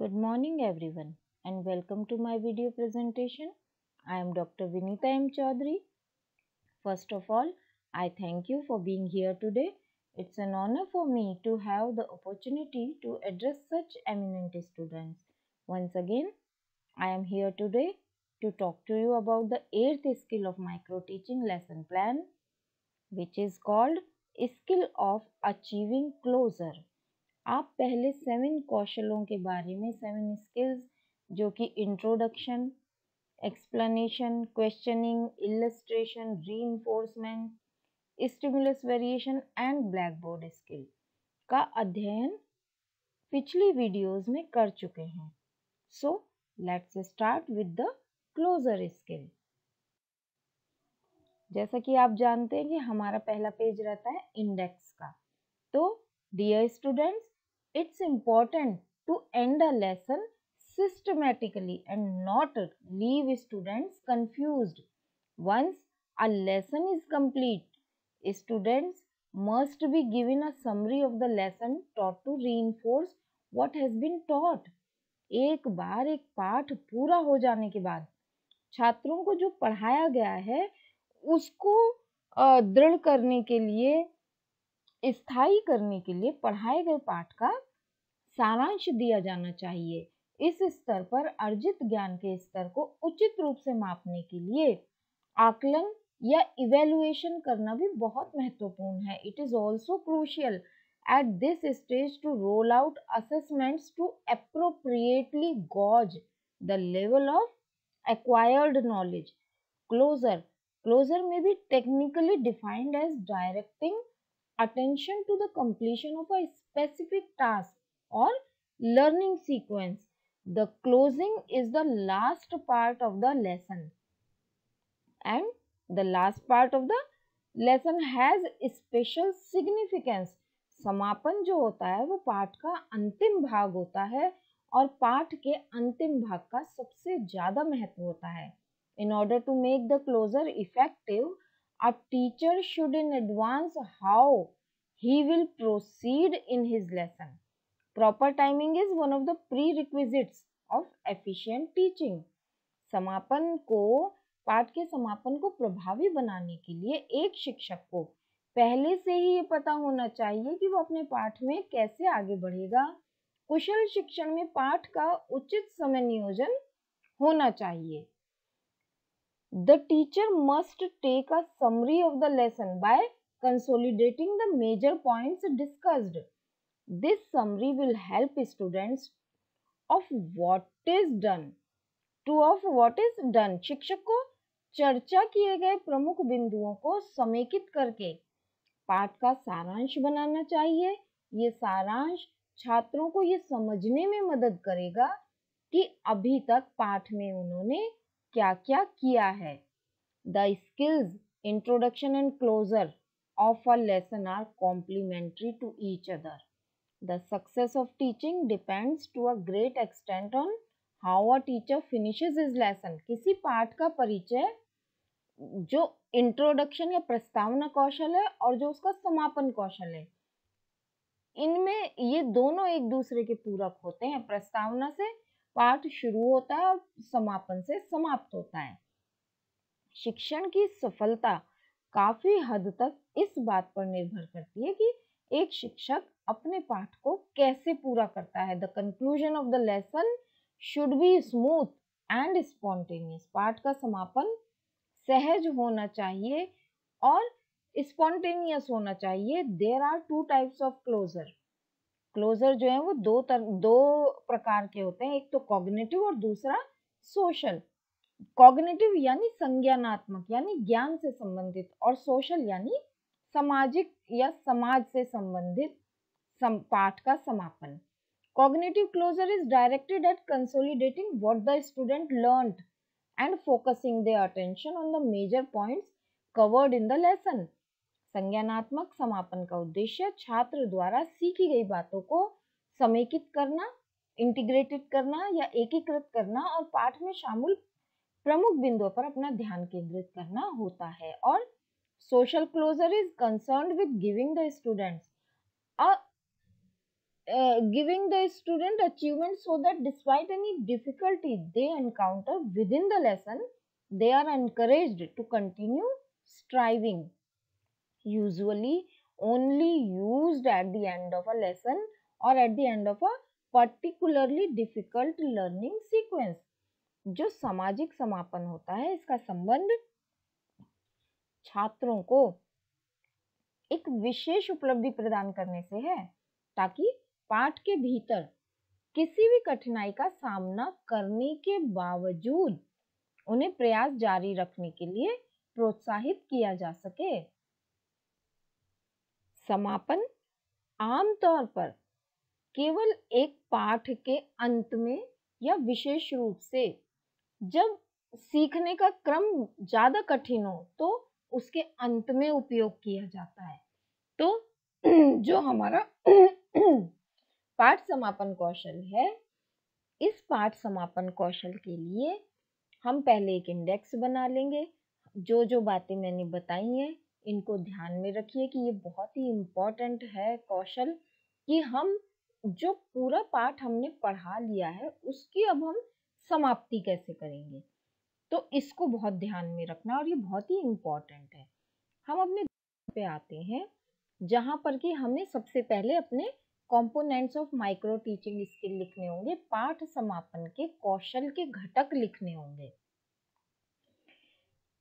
Good morning everyone and welcome to my video presentation. I am Dr. Vinita M. Chaudhary. First of all, I thank you for being here today. It's an honor for me to have the opportunity to address such eminent students. Once again, I am here today to talk to you about the eighth skill of micro teaching lesson plan which is called skill of achieving closure. आप पहले seven कौशलों के बारे में seven skills जो कि introduction explanation questioning illustration reinforcement stimulus variation and blackboard skill का अध्ययन पिछली वीडियोस में कर चुके हैं। So let's start with the closure skill जैसा कि आप जानते हैं कि हमारा पहला पेज रहता है इंडेक्स का। तो dear students it's important to end a lesson systematically and not leave students confused. Once a lesson is complete, students must be given a summary of the lesson taught to reinforce what has been taught. एक बार एक पाठ पूरा हो जाने के बाद छात्रों को जो पढ़ाया गया है उसको दृढ़ करने के लिए स्थायी करने के लिए पढ़ाए गए पाठ का सारांश दिया जाना चाहिए इस स्तर पर अर्जित ज्ञान के स्तर को उचित रूप से मापने के लिए। आकलन या इवेल्युएशन करना भी बहुत महत्वपूर्ण है। It is also crucial at this stage to roll out assessments to appropriately gauge the level of acquired knowledge closure closure में भी technically defined as directing attention to the completion of a specific task or learning sequence. The closing is the last part of the lesson and the last part of the lesson has special significance. समापन जो होता है वो पाठ का अंतिम भाग होता है और पाठ के अंतिम भाग का सबसे ज़्यादा महत्व होता है In order to make the closure effective, a teacher should in advance how he will proceed in his lesson. Proper timing is one of the prerequisites of efficient teaching समापन को, पाठ के समापन को प्रभावी बनाने के लिए एक शिक्षक को पहले से ही ये पता होना चाहिए कि वो अपने पाठ में कैसे आगे बढ़ेगा। कुशल शिक्षण में पाठ का उचित समय नियोजन होना चाहिए। The teacher must take a summary of the lesson by consolidating the major points discussed This summary will help students of what is done to of what is done. शिक्षक को चर्चा किए गए प्रमुख बिंदुओं को समेकित करके पाठ का सारांश बनाना चाहिए ये सारांश छात्रों को ये समझने में मदद करेगा कि अभी तक पाठ में उन्होंने क्या क्या किया है the skills introduction and closure of a lesson are complementary to each other. The success of teaching depends to a great extent on how a teacher finishes his lesson. किसी पाठ का परिचय, जो इंट्रोडक्शन या प्रस्तावना कौशल है और जो उसका समापन कौशल है, इनमें ये दोनों एक दूसरे के पूरक होते हैं प्रस्तावना से पाठ शुरू होता है और समापन से समाप्त होता है शिक्षण की सफलता काफ़ी हद तक इस बात पर निर्भर करती है कि एक शिक्षक अपने पाठ को कैसे पूरा करता है? The conclusion of the lesson should be smooth and spontaneous पाठ का समापन सहज होना चाहिए और स्पॉन्टेनियस होना चाहिए। There are two types of closure closure जो है वो दो तर, दो प्रकार के होते हैं। एक तो कॉग्नेटिव और दूसरा सोशल कॉग्नेटिव यानी संज्ञानात्मक यानी ज्ञान से संबंधित और सोशल यानी सामाजिक या समाज से संबंधित पाठ का समापन। Cognitive closure is directed at consolidating what the student learn and focusing the attention on the major points covered in the lesson संज्ञानात्मक समापन का उद्देश्य छात्र द्वारा सीखी गई बातों को समेकित करना इंटीग्रेटेड करना या एकीकृत करना और पाठ में शामिल प्रमुख बिंदुओं पर अपना ध्यान केंद्रित करना होता है। और social closure is concern with giving the students a uh, giving the student achievement so that despite any difficulty they encounter within the lesson they are encouraged to continue striving usually only used at the end of a lesson or at the end of a particularly difficult learning sequence जो सामाजिक समापन होता है इसका संबंध छात्रों को एक विशेष उपलब्धि प्रदान करने से है ताकि पाठ के भीतर किसी भी कठिनाई का सामना करने के बावजूद उन्हें प्रयास जारी रखने के लिए प्रोत्साहित किया जा सके। समापन आमतौर पर केवल एक पाठ के अंत में या विशेष रूप से जब सीखने का क्रम ज़्यादा कठिन हो तो उसके अंत में उपयोग किया जाता है। तो जो हमारा पाठ समापन कौशल है। इस पाठ समापन कौशल के लिए हम पहले एक इंडेक्स बना लेंगे। जो जो बातें मैंने बताई हैं, इनको ध्यान में रखिए कि ये बहुत ही इम्पोर्टेंट है कौशल कि हम जो पूरा पाठ हमने पढ़ा लिया है, उसकी अब हम समाप्ति कैसे करेंगे। तो इसको बहुत ध्यान में रखना और ये बहुत ही इम्पोर्टेंट है। हम अपने पे आते हैं, जहाँ पर कि हमें सबसे पहले अपने components of micro teaching skill लिखने होंगे, पाठ समापन के कौशल के घटक लिखने होंगे।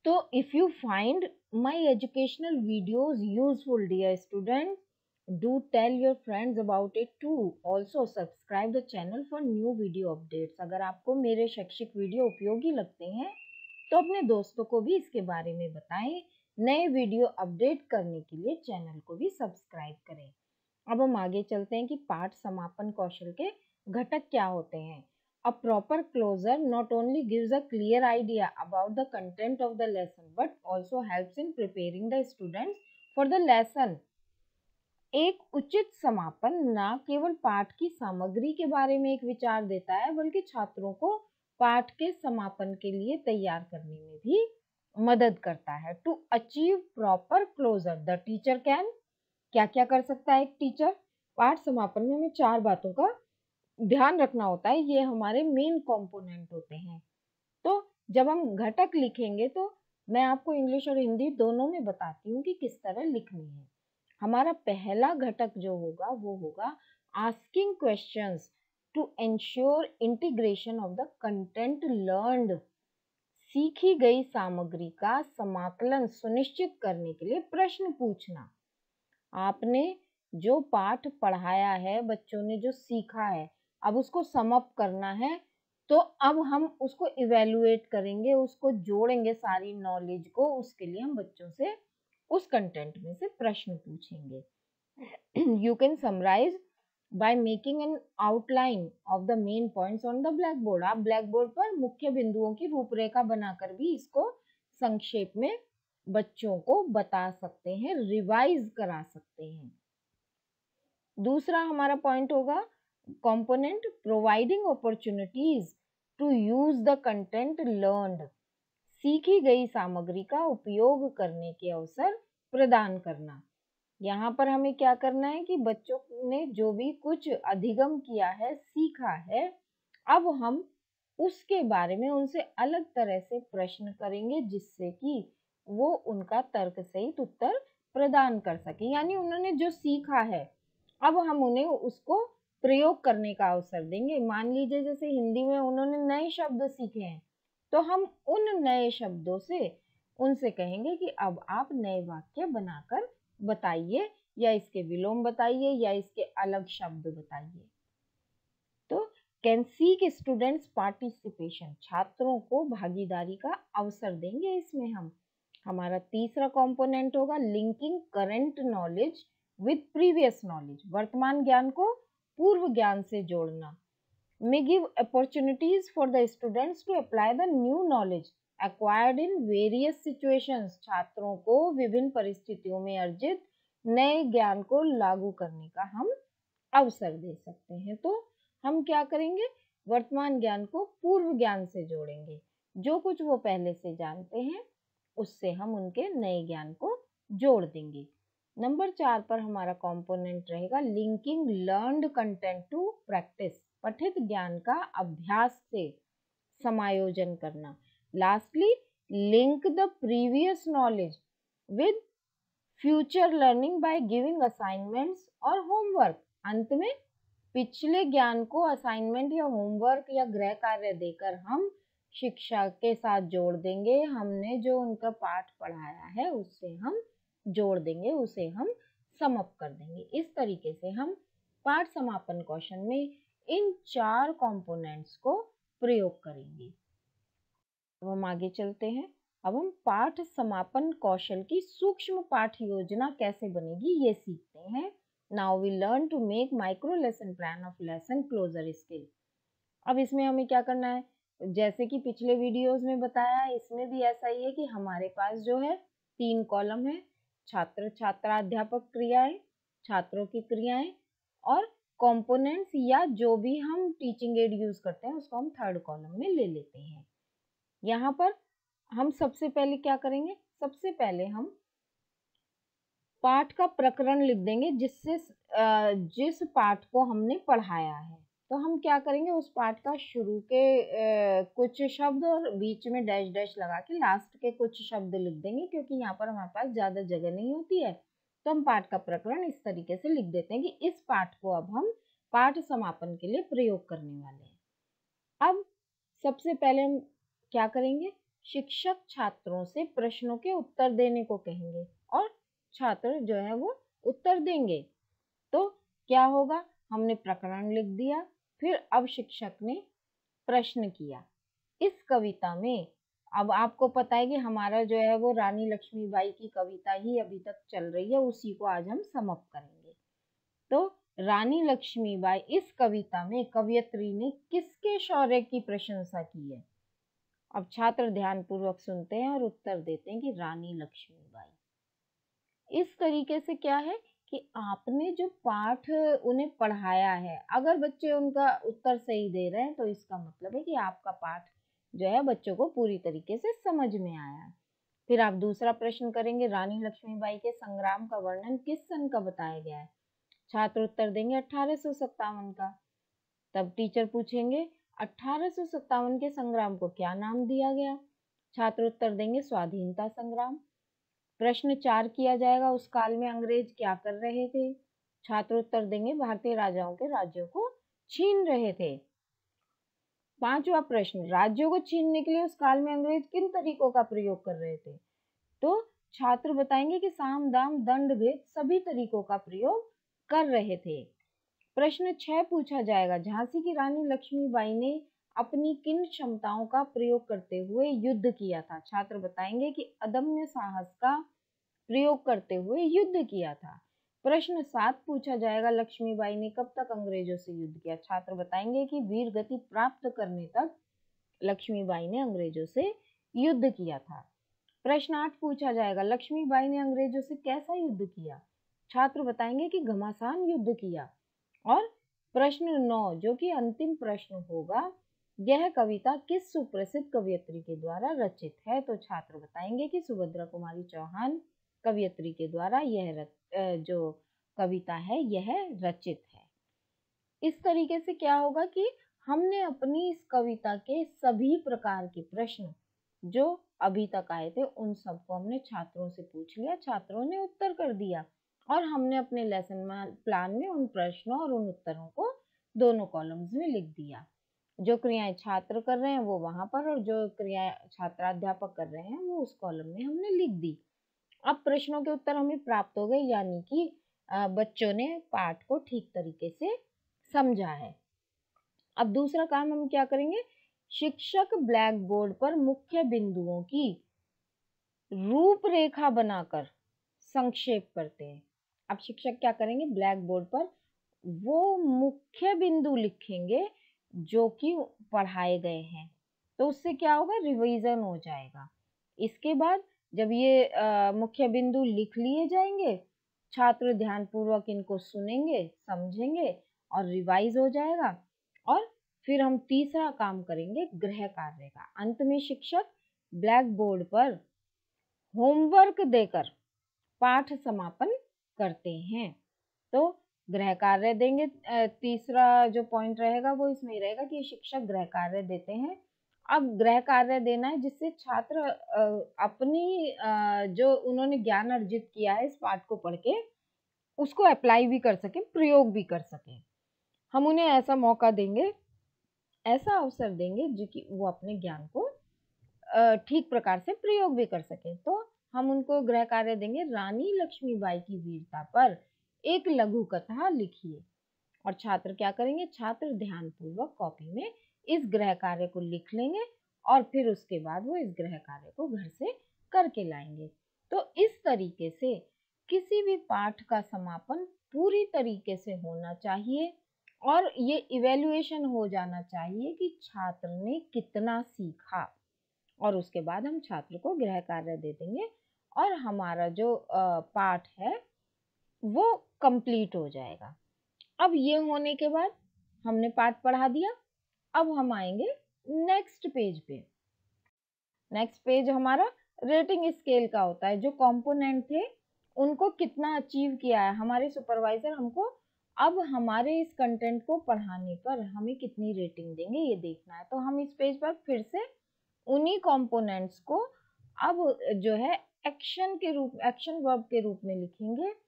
तो if you find my educational videos useful dear student do tell your friends about it to also subscribe the channel for new video updates अगर आपको मेरे शैक्षिक वीडियो उपयोगी लगते हैं तो अपने दोस्तों को भी इसके बारे में बताएँ। नए वीडियो अपडेट करने के लिए चैनल को भी सब्सक्राइब करें। अब हम आगे चलते हैं कि पाठ समापन कौशल के घटक क्या होते हैं। A proper closure not only gives a clear idea about the content of the lesson but also helps in preparing the students for the lesson एक उचित समापन न केवल पाठ की सामग्री के बारे में एक विचार देता है, बल्कि छात्रों को पाठ के समापन के लिए तैयार करने में भी मदद करता है। To achieve proper closure the teacher can क्या क्या कर सकता है एक टीचर? पाठ समापन में हमें चार बातों का ध्यान रखना होता है, ये हमारे मेन कंपोनेंट होते हैं। तो जब हम घटक लिखेंगे तो मैं आपको इंग्लिश और हिंदी दोनों में बताती हूँ कि किस तरह लिखनी है। हमारा पहला घटक जो होगा, वो होगा asking questions to ensure integration of the content learned सीखी गई सामग्री का समाकलन सुनिश्चित करने के लिए प्रश्न पूछना। आपने जो पाठ पढ़ाया है, बच्चों ने जो सीखा है, अब उसको समअप करना है तो अब हम उसको इवेलुएट करेंगे, उसको जोड़ेंगे सारी नॉलेज को, उसके लिए हम बच्चों से उस कंटेंट में से प्रश्न पूछेंगे। You can summarize by making an outline of the main points on the blackboard आप ब्लैक बोर्ड पर मुख्य बिंदुओं की रूपरेखा बनाकर भी इसको संक्षेप में बच्चों को बता सकते हैं, रिवाइज करा सकते हैं। दूसरा हमारा पॉइंट होगा, component providing opportunities to use the content learned. सीखी गई सामग्री का उपयोग करने के अवसर प्रदान करना। यहाँ पर हमें क्या करना है कि बच्चों ने जो भी कुछ अधिगम किया है, सीखा है, अब हम उसके बारे में उनसे अलग तरह से प्रश्न करेंगे, जिससे कि वो उनका तर्क सहित उत्तर प्रदान कर सके। यानी उन्होंने जो सीखा है, अब हम उन्हें उसको प्रयोग करने का अवसर देंगे। मान लीजिए जैसे हिंदी में उन्होंने नए शब्द सीखे हैं तो हम उन नए शब्दों से, उनसे कहेंगे कि अब आप नए वाक्य बनाकर बताइए, या इसके विलोम बताइए, या इसके अलग शब्द बताइए। तो कैन सीक स्टूडेंट्स पार्टिसिपेशन, छात्रों को भागीदारी का अवसर देंगे इसमें हम। हमारा तीसरा कंपोनेंट होगा linking current knowledge with previous knowledge वर्तमान ज्ञान को पूर्व ज्ञान से जोड़ना। May give opportunities for the students to apply the new knowledge acquired in various situations, छात्रों को विभिन्न परिस्थितियों में अर्जित नए ज्ञान को लागू करने का हम अवसर दे सकते हैं। तो हम क्या करेंगे? वर्तमान ज्ञान को पूर्व ज्ञान से जोड़ेंगे। जो कुछ वो पहले से जानते हैं उससे हम उनके नए ज्ञान को जोड़ देंगे। नंबर चार पर हमारा कंपोनेंट रहेगा linking learned content to practice पठित ज्ञान का अभ्यास से समायोजन करना। Lastly link the previous knowledge with future learning by giving assignments और होमवर्क अंत में पिछले ज्ञान को असाइनमेंट या होमवर्क या गृह कार्य देकर हम शिक्षा के साथ जोड़ देंगे। हमने जो उनका पाठ पढ़ाया है, उससे हम जोड़ देंगे, उसे हम समअप कर देंगे। इस तरीके से हम पाठ समापन क्वेश्चन में इन चार कंपोनेंट्स को प्रयोग करेंगे। अब हम आगे चलते हैं। अब हम पाठ समापन कौशल की सूक्ष्म पाठ योजना कैसे बनेगी, ये सीखते हैं। Now we learn to make micro lesson plan of lesson closure skill अब इसमें हमें क्या करना है? जैसे कि पिछले वीडियोस में बताया, इसमें भी ऐसा ही है कि हमारे पास जो है, तीन कॉलम है। छात्र, छात्राध्यापक क्रियाएँ, छात्रों की क्रियाएँ और कंपोनेंट्स या जो भी हम टीचिंग एड यूज़ करते हैं, उसको हम थर्ड कॉलम में ले लेते हैं। यहाँ पर हम सबसे पहले क्या करेंगे? सबसे पहले हम पाठ का प्रकरण लिख देंगे, जिससे जिस पाठ को हमने पढ़ाया है। तो हम क्या करेंगे उस पाठ का शुरू के ए, कुछ शब्द और बीच में डैश डैश लगा के लास्ट के कुछ शब्द लिख देंगे क्योंकि यहाँ पर हमारे पास ज़्यादा जगह नहीं होती है। तो हम पाठ का प्रकरण इस तरीके से लिख देते हैं कि इस पाठ को अब हम पाठ समापन के लिए प्रयोग करने वाले हैं। अब सबसे पहले हम क्या करेंगे शिक्षक छात्रों से प्रश्नों के उत्तर देने को कहेंगे और छात्र जो है वो उत्तर देंगे। तो क्या होगा हमने प्रकरण लिख दिया फिर अब शिक्षक ने प्रश्न किया। इस कविता में अब आपको पता है कि हमारा जो है वो रानी लक्ष्मीबाई की कविता ही अभी तक चल रही है, उसी को आज हम समाप्त करेंगे। तो रानी लक्ष्मीबाई इस कविता में कवियत्री ने किसके शौर्य की प्रशंसा की है? अब छात्र ध्यान पूर्वक सुनते हैं और उत्तर देते हैं कि रानी लक्ष्मीबाई। इस तरीके से क्या है? कि आपने जो पाठ उन्हें पढ़ाया है, अगर बच्चे उनका उत्तर सही दे रहे हैं तो इसका मतलब है कि आपका पाठ जो है, बच्चों को पूरी तरीके से समझ में आया। है फिर आप दूसरा प्रश्न करेंगे, रानी लक्ष्मीबाई के संग्राम का वर्णन किस सन का बताया गया है? छात्र उत्तर देंगे अठारह का। तब टीचर पूछेंगे, अठारह के संग्राम को क्या नाम दिया गया? छात्र उत्तर देंगे, स्वाधीनता संग्राम। प्रश्न चार किया जाएगा, उस काल में अंग्रेज़ क्या कर रहे थे? छात्र उत्तर देंगे, भारतीय राजाओं के राज्यों को छीन रहे थे। पांचवा प्रश्न, राज्यों को छीनने के लिए उस काल में अंग्रेज़ किन तरीकों का प्रयोग कर रहे थे? तो छात्र बताएँगे कि साम, दाम, दंड भेद सभी तरीकों का प्रयोग कर रहे थे। प्रश्न छह पूछा जाएगा, झांसी की रानी लक्ष्मीबाई ने अपनी किन क्षमताओं का प्रयोग करते हुए युद्ध किया था? छात्र बताएँगे कि अदम्य साहस का प्रयोग करते हुए युद्ध किया था। प्रश्न सात पूछा जाएगा, लक्ष्मीबाई ने कब तक अंग्रेज़ों से युद्ध किया? छात्र बताएँगे कि वीर गति प्राप्त करने तक लक्ष्मीबाई ने अंग्रेज़ों से युद्ध किया था। प्रश्न आठ पूछा जाएगा, लक्ष्मीबाई ने अंग्रेज़ों से कैसा युद्ध किया? छात्र बताएँगे कि घमासान युद्ध किया। और प्रश्न नौ, जो कि अंतिम प्रश्न होगा यह कविता किस सुप्रसिद्ध कवियत्री के द्वारा रचित है? तो छात्र बताएँगे कि सुभद्रा कुमारी चौहान कवियत्री के द्वारा यह जो कविता है, यह रचित है। इस तरीके से क्या होगा कि हमने अपनी इस कविता के सभी प्रकार के प्रश्न जो अभी तक आए थे, उन सबको हमने छात्रों से पूछ लिया, छात्रों ने उत्तर कर दिया और हमने अपने लेसन प्लान में उन प्रश्नों और उन उत्तरों को दोनों कॉलम्स में लिख दिया। जो क्रियाएँ छात्र कर रहे हैं वो वहाँ पर और जो क्रियाएँ छात्राध्यापक कर रहे हैं वो उस कॉलम में हमने लिख दी। अब प्रश्नों के उत्तर हमें प्राप्त हो गए, यानी कि बच्चों ने पाठ को ठीक तरीके से समझा है। अब दूसरा काम हम क्या करेंगे? शिक्षक ब्लैक बोर्ड पर मुख्य बिंदुओं की रूपरेखा बनाकर संक्षेप करते हैं। अब शिक्षक क्या करेंगे? ब्लैक बोर्ड पर वो मुख्य बिंदु लिखेंगे जो कि पढ़ाए गए हैं तो उससे क्या होगा? रिवीजन हो जाएगा। इसके बाद जब ये मुख्य बिंदु लिख लिए जाएँगे, छात्र ध्यान पूर्वक इनको सुनेंगे, समझेंगे और रिवाइज हो जाएगा और फिर हम तीसरा काम करेंगे गृह कार्य का। अंत में शिक्षक ब्लैक बोर्ड पर होमवर्क देकर पाठ समापन करते हैं। तो गृह कार्य देंगे। तीसरा जो पॉइंट रहेगा वो इसमें रहेगा कि शिक्षक गृह कार्य देते हैं। अब गृह कार्य देना है जिससे छात्र अपनी जो उन्होंने ज्ञान अर्जित किया है इस पाठ को पढ़ के, उसको अप्लाई भी कर सके, प्रयोग भी कर सके। हम उन्हें ऐसा मौका देंगे, ऐसा अवसर देंगे जो कि वो अपने ज्ञान को ठीक प्रकार से प्रयोग भी कर सके। तो हम उनको गृह कार्य देंगे रानी लक्ष्मीबाई की वीरता पर। एक लघु कथा लिखिए। और छात्र क्या करेंगे? छात्र ध्यान पूर्वक कॉपी में इस गृह कार्य को लिख लेंगे और फिर उसके बाद वो इस गृह कार्य को घर से करके लाएँगे। तो इस तरीके से किसी भी पाठ का समापन पूरी तरीके से होना चाहिए और ये इवेल्युएशन हो जाना चाहिए कि छात्र ने कितना सीखा और उसके बाद हम छात्र को गृह कार्य दे देंगे। और हमारा जो पाठ है वो कंप्लीट हो जाएगा। अब ये होने के बाद हमने पाठ पढ़ा दिया। अब हम आएँगे नेक्स्ट पेज पे। नेक्स्ट पेज हमारा रेटिंग स्केल का होता है। जो कंपोनेंट थे, उनको कितना अचीव किया है? हमारे सुपरवाइजर हमको अब हमारे इस कंटेंट को पढ़ाने पर हमें कितनी रेटिंग देंगे, ये देखना है। तो हम इस पेज पर फिर से उन्हीं कंपोनेंट्स को अब जो है एक्शन के रूप एक्शन वर्ब के रूप में लिखेंगे।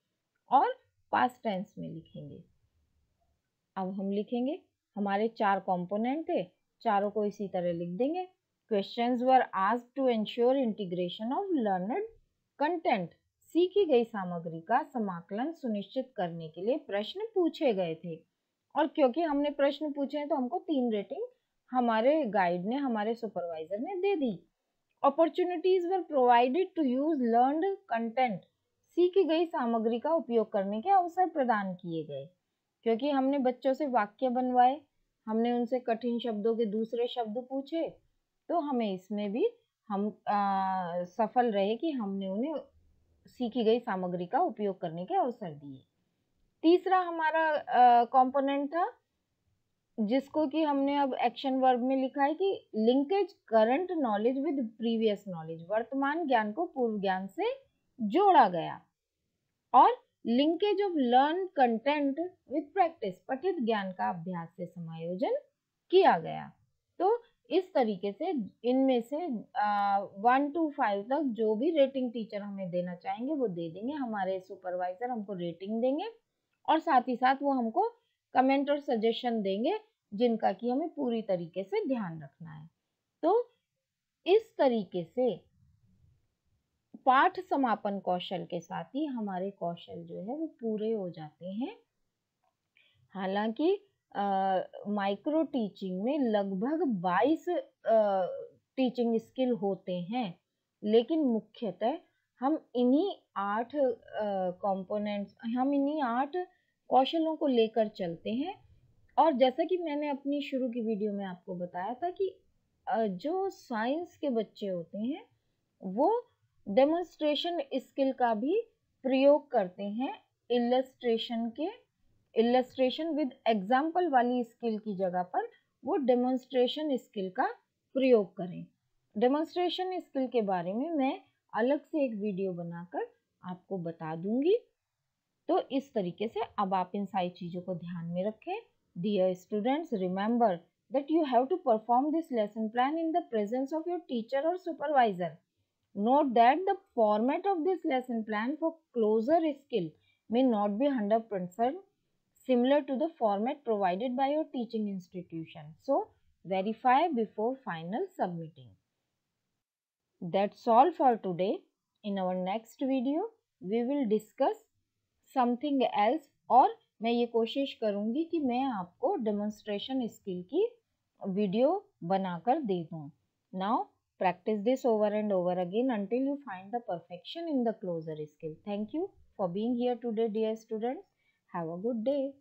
और पास्ट टेंस में लिखेंगे। अब हम लिखेंगे, हमारे चार कंपोनेंट थे, चारों को इसी तरह लिख देंगे। Questions were asked to ensure integration of learned content सीखी गई सामग्री का समाकलन सुनिश्चित करने के लिए प्रश्न पूछे गए थे। और क्योंकि हमने प्रश्न पूछे हैं तो हमको तीन रेटिंग हमारे गाइड ने, हमारे सुपरवाइजर ने दे दी। Opportunities were provided to use learned content सीखी गई सामग्री का उपयोग करने के अवसर प्रदान किए गए। क्योंकि हमने बच्चों से वाक्य बनवाए हमने उनसे कठिन शब्दों के दूसरे शब्द पूछे तो हमें इसमें भी हम आ, सफल रहे कि हमने उन्हें सीखी गई सामग्री का उपयोग करने के अवसर दिए। तीसरा हमारा कंपोनेंट था जिसको कि हमने अब एक्शन वर्ब में लिखा है कि linkage current knowledge with previous knowledge वर्तमान ज्ञान को पूर्व ज्ञान से जोड़ा गया। और linkage of learn content with practice पठित ज्ञान का अभ्यास से समायोजन किया गया। तो इस तरीके से इनमें से वन टू फाइव तक जो भी रेटिंग टीचर हमें देना चाहेंगे, वो दे देंगे। हमारे सुपरवाइजर हमको रेटिंग देंगे और साथ ही साथ वो हमको कमेंट और सजेशन देंगे, जिनका कि हमें पूरी तरीके से ध्यान रखना है। तो इस तरीके से पाठ समापन कौशल के साथ ही हमारे कौशल जो है वो पूरे हो जाते हैं। हालाँकि माइक्रो टीचिंग में लगभग 22 टीचिंग स्किल होते हैं, लेकिन मुख्यतः हम इन्हीं आठ कंपोनेंट्स हम इन्हीं आठ कौशलों को लेकर चलते हैं। और जैसा कि मैंने अपनी शुरू की वीडियो में आपको बताया था कि जो साइंस के बच्चे होते हैं, वो डेमोन्स्ट्रेशन स्किल का भी प्रयोग करते हैं इलस्ट्रेशन के। इलस्ट्रेशन विद एग्ज़ाम्पल वाली स्किल की जगह पर वो डेमोन्स्ट्रेशन स्किल का प्रयोग करें। डेमोन्स्ट्रेशन स्किल के बारे में मैं अलग से एक वीडियो बनाकर आपको बता दूँगी। तो इस तरीके से अब आप इन सारी चीज़ों को ध्यान में रखें। Dear students remember that you have to perform this lesson plan in the presence of your teacher और supervisor Note that the format of this lesson plan for closer skill may not be 100% similar to the format provided by your teaching institution. So, verify before final submitting. That's all for today. In our next video, we will discuss something else और मैं ये कोशिश करूँगी कि मैं आपको demonstration skill की video बनाकर दे दूँ now Practice this over and over again until you find the perfection in the closer skill. Thank you for being here today dear students. Have a good day.